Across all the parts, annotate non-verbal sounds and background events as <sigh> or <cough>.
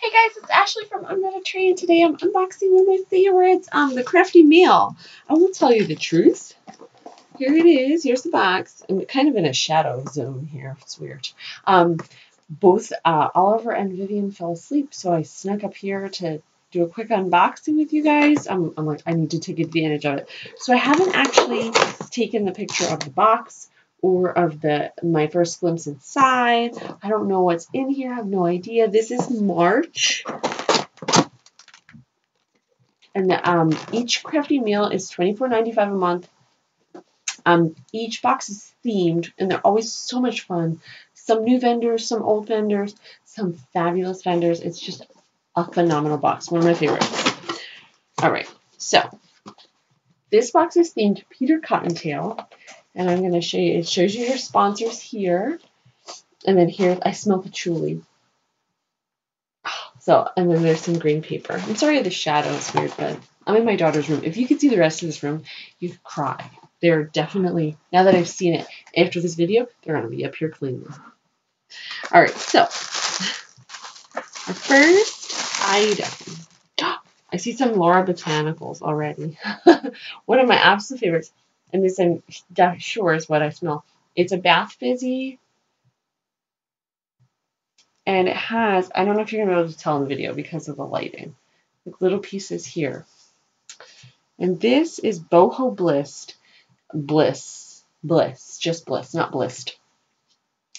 Hey guys, it's Asheli from Not a Tree, and today I'm unboxing one of my favorites, um, the Crafty Mail. I will tell you the truth. Here it is. Here's the box. I'm kind of in a shadow zone here. It's weird. Um, both uh, Oliver and Vivian fell asleep, so I snuck up here to do a quick unboxing with you guys. I'm, I'm like, I need to take advantage of it. So I haven't actually taken the picture of the box or of the my first glimpse inside. I don't know what's in here. I have no idea. This is March. And um, each crafty mail is $24.95 a month. Um, each box is themed, and they're always so much fun. Some new vendors, some old vendors, some fabulous vendors. It's just a phenomenal box. One of my favorites. All right, so this box is themed Peter Cottontail. And I'm going to show you, it shows you your sponsors here. And then here, I smell patchouli. So, and then there's some green paper. I'm sorry the shadow is weird, but I'm in my daughter's room. If you could see the rest of this room, you'd cry. They're definitely, now that I've seen it after this video, they're going to be up here cleaning. All right, so our first item. <gasps> I see some Laura Botanicals already. <laughs> One of my absolute favorites and this I'm sure is what I smell. It's a bath busy, and it has, I don't know if you're going to be able to tell in the video because of the lighting, like little pieces here. And this is Boho Blissed, Bliss, Bliss, just Bliss, not Blissed.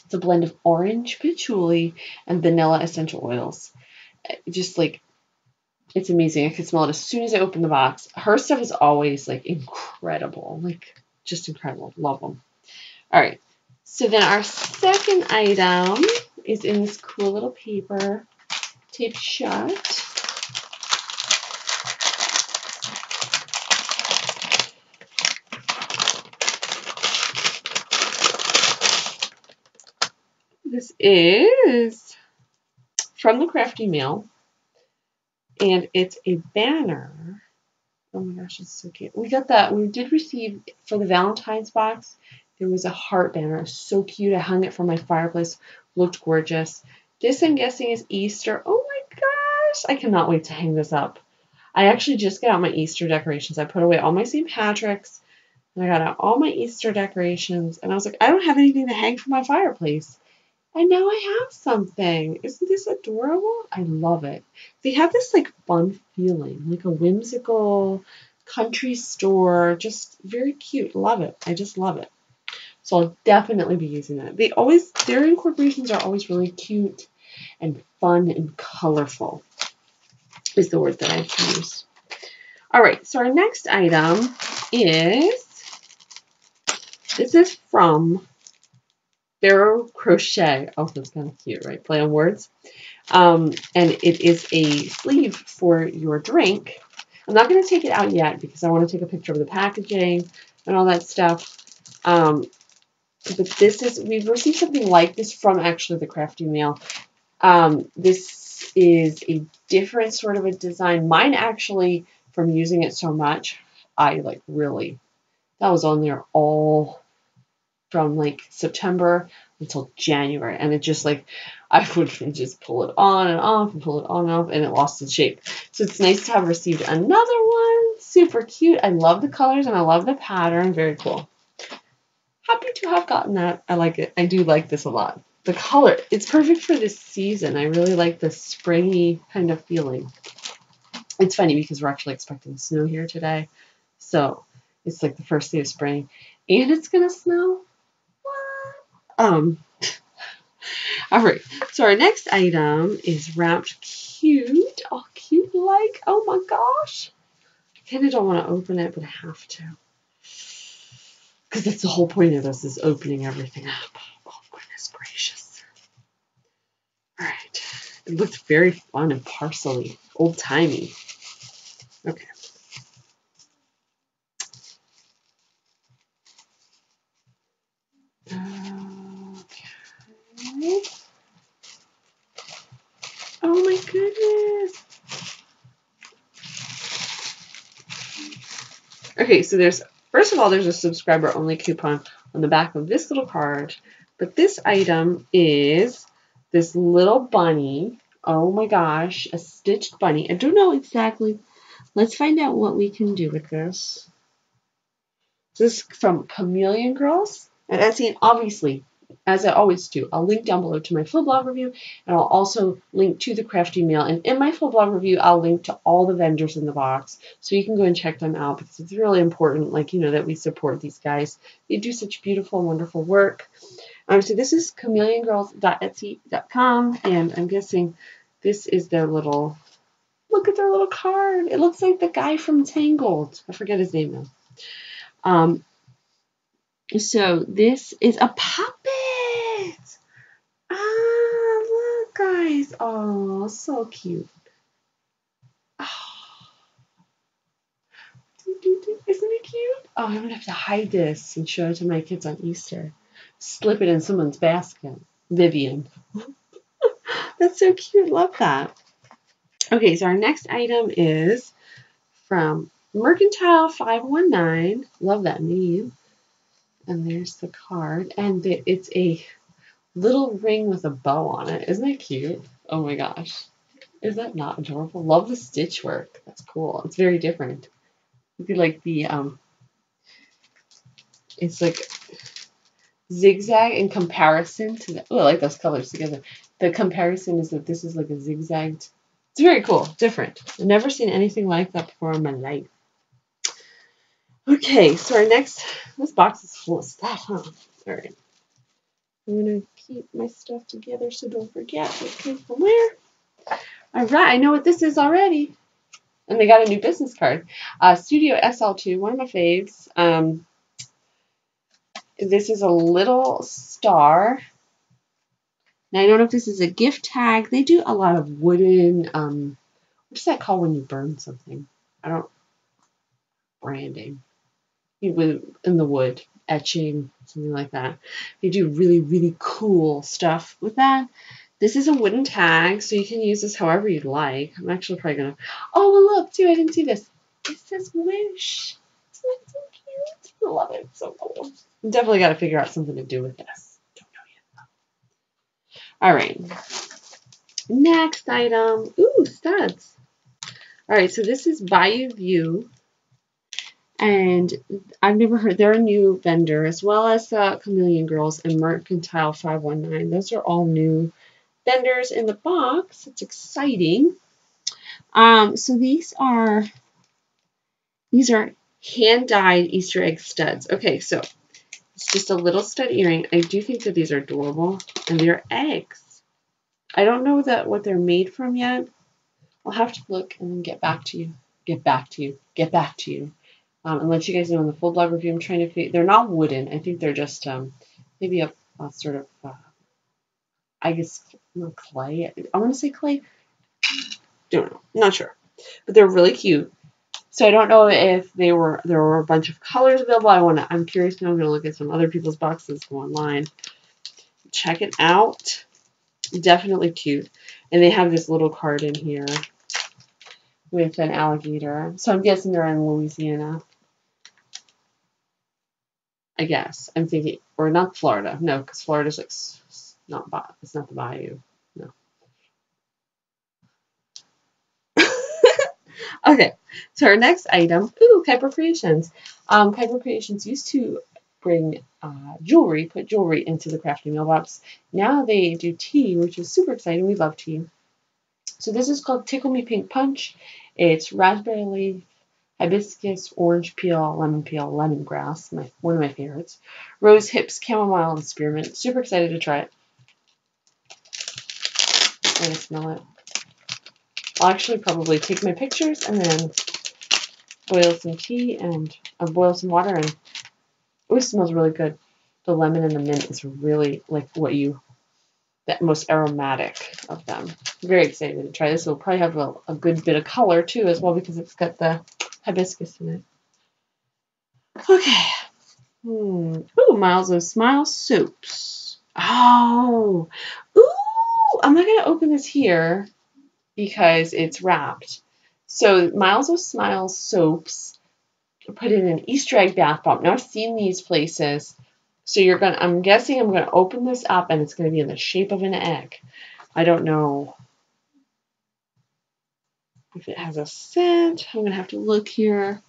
It's a blend of orange patchouli and vanilla essential oils. Just like it's amazing. I could smell it as soon as I opened the box. Her stuff is always like incredible, like just incredible. Love them. All right. So then our second item is in this cool little paper taped shut. This is from the Crafty Mail and it's a banner. Oh my gosh, it's so cute. We got that. We did receive for the Valentine's box. There was a heart banner. so cute. I hung it from my fireplace. Looked gorgeous. This, I'm guessing, is Easter. Oh my gosh. I cannot wait to hang this up. I actually just got out my Easter decorations. I put away all my St. Patrick's. And I got out all my Easter decorations. And I was like, I don't have anything to hang from my fireplace. And now I have something. Isn't this adorable? I love it. They have this like fun feeling, like a whimsical country store. Just very cute. Love it. I just love it. So I'll definitely be using that. They always, their incorporations are always really cute and fun and colorful is the word that I use. All right, so our next item is, this is from Barrow Crochet. Oh, that's kind of cute, right? Play on words. Um, and it is a sleeve for your drink. I'm not going to take it out yet because I want to take a picture of the packaging and all that stuff. Um, but this is, we've received something like this from actually the Crafty Mail. Um, this is a different sort of a design. Mine actually, from using it so much, I like really, that was on there all from like September until January. And it just like, <laughs> I would just pull it on and off and pull it on and off and it lost its shape. So it's nice to have received another one. Super cute. I love the colors and I love the pattern. Very cool. Happy to have gotten that. I like it. I do like this a lot. The color, it's perfect for this season. I really like the springy kind of feeling. It's funny because we're actually expecting snow here today. So it's like the first day of spring. And it's going to snow um, all right. So our next item is wrapped cute. Oh, cute like. Oh my gosh. I kind of don't want to open it, but I have to. Because that's the whole point of this is opening everything up. Oh, goodness gracious. All right. It looks very fun and parcely, old-timey. Okay. Oh my goodness. Okay, so there's, first of all, there's a subscriber only coupon on the back of this little card. But this item is this little bunny Oh my gosh, a stitched bunny. I don't know exactly. Let's find out what we can do with this. This is from Chameleon Girls at Etsy. And obviously, as I always do, I'll link down below to my full blog review, and I'll also link to the crafty mail. And in my full blog review, I'll link to all the vendors in the box, so you can go and check them out because it's really important, like you know, that we support these guys. They do such beautiful, wonderful work. Um, so this is chameleongirls.etsy.com, and I'm guessing this is their little. Look at their little card. It looks like the guy from Tangled. I forget his name now. Um, so this is a puppet. Ah, look, guys. Oh, so cute. Oh. Isn't it cute? Oh, I'm gonna have to hide this and show it to my kids on Easter. Slip it in someone's basket. Vivian. <laughs> That's so cute. Love that. Okay, so our next item is from Mercantile 519. Love that name. And there's the card. And it's a little ring with a bow on it. Isn't that cute? Oh my gosh. Is that not adorable? Love the stitch work. That's cool. It's very different. You could like the um it's like zigzag in comparison to the oh I like those colors together. The comparison is that this is like a zigzagged it's very cool, different. I've never seen anything like that before in my life. Okay, so our next, this box is full of stuff, huh? All right. I'm going to keep my stuff together so don't forget what came from where. All right, I know what this is already. And they got a new business card. Uh, Studio SL2, one of my faves. Um, this is a little star. Now, I don't know if this is a gift tag. They do a lot of wooden, um, what's that called when you burn something? I don't, branding with in the wood, etching, something like that. They do really, really cool stuff with that. This is a wooden tag, so you can use this however you'd like. I'm actually probably gonna. Oh, well, look, too. I didn't see this. It says wish. Isn't that so cute? I love it. It's so cool. Definitely got to figure out something to do with this. Don't know yet. All right. Next item. Ooh, studs. All right, so this is Bayou View and I've never heard, they're a new vendor, as well as uh, Chameleon Girls and Mercantile 519. Those are all new vendors in the box. It's exciting. Um, so these are, these are hand-dyed Easter egg studs. Okay, so it's just a little stud earring. I do think that these are adorable, and they're eggs. I don't know that what they're made from yet. I'll have to look and then get back to you. Get back to you. Get back to you um, and let you guys know in the full blog review. I'm trying to figure. They're not wooden. I think they're just um, maybe a, a sort of uh, I guess clay. I want to say clay. Don't know. Not sure. But they're really cute. So I don't know if they were there were a bunch of colors available. I want to. I'm curious now. I'm gonna look at some other people's boxes. Go online. Check it out. Definitely cute. And they have this little card in here with an alligator. So I'm guessing they're in Louisiana. I guess. I'm thinking, or not Florida. No, because Florida's like not it's not the bayou. No. <laughs> okay, so our next item, ooh, Kuiper Creations. Um, Kuiper Creations used to bring uh, jewelry, put jewelry into the crafting mailbox. Now they do tea, which is super exciting. We love tea. So this is called Tickle Me Pink Punch. It's raspberry hibiscus, orange peel, lemon peel, lemongrass, my, one of my favorites, rose hips, chamomile, and spearmint. Super excited to try it. I'm going to smell it. I'll actually probably take my pictures and then boil some tea and uh, boil some water and it smells really good. The lemon and the mint is really like what you the most aromatic of them. Very excited to try this. It'll probably have a, a good bit of color too as well because it's got the hibiscus in it. Okay. Hmm. Ooh, Miles of Smile Soaps. Oh. Ooh, I'm not going to open this here because it's wrapped. So Miles of Smile Soaps put in an Easter egg bath bomb. Now I've seen these places. So you're going to, I'm guessing I'm going to open this up and it's going to be in the shape of an egg. I don't know if it has a scent. I'm going to have to look here.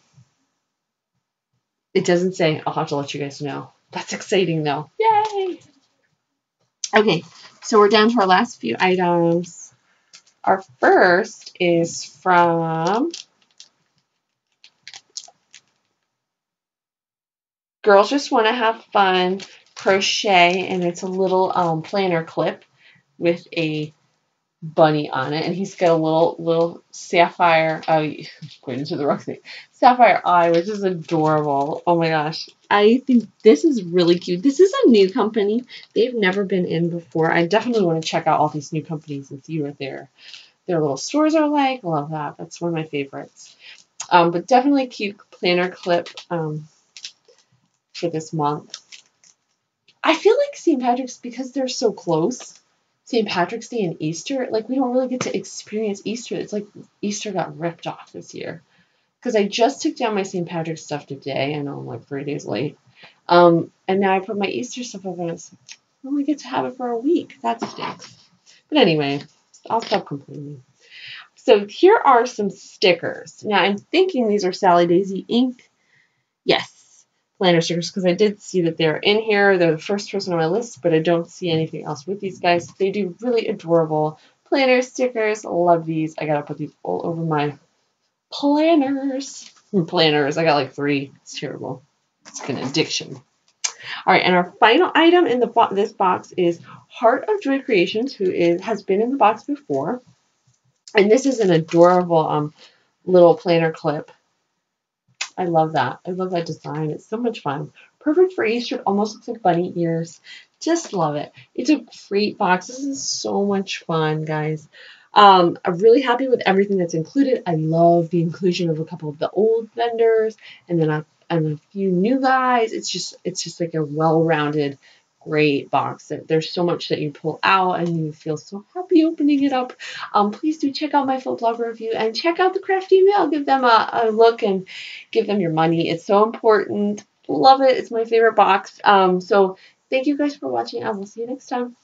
It doesn't say. I'll have to let you guys know. That's exciting though. Yay! Okay, so we're down to our last few items. Our first is from Girls Just Want to Have Fun Crochet, and it's a little um, planner clip with a bunny on it, and he's got a little little sapphire. Oh, going <laughs> into the wrong thing. Sapphire eye, which is adorable. Oh my gosh, I think this is really cute. This is a new company. They've never been in before. I definitely want to check out all these new companies and see what their their little stores are like. Love that. That's one of my favorites. Um, but definitely cute planner clip um, for this month. I feel like St. Patrick's because they're so close St. Patrick's Day and Easter, like we don't really get to experience Easter. It's like Easter got ripped off this year. Because I just took down my St. Patrick's stuff today. I know I'm like three days late. Um, and now I put my Easter stuff up and I only get to have it for a week. That stinks. But anyway, I'll stop complaining. So here are some stickers. Now I'm thinking these are Sally Daisy ink. Yes, planner stickers because I did see that they're in here. They're the first person on my list, but I don't see anything else with these guys. They do really adorable planner stickers. Love these. I gotta put these all over my planners. Planners. I got like three. It's terrible. It's like an addiction. All right, and our final item in the bo this box is Heart of Joy Creations, who is has been in the box before, and this is an adorable um little planner clip I love that. I love that design. It's so much fun. Perfect for Easter. It almost looks like bunny ears. Just love it. It's a great box. This is so much fun, guys. Um, I'm really happy with everything that's included. I love the inclusion of a couple of the old vendors and then a, and a few new guys. It's just it's just like a well-rounded great box. There's so much that you pull out and you feel so happy opening it up. Um, please do check out my full blog review and check out the crafty mail. Give them a, a look and give them your money. It's so important. Love it. It's my favorite box. Um, so thank you guys for watching. I will see you next time.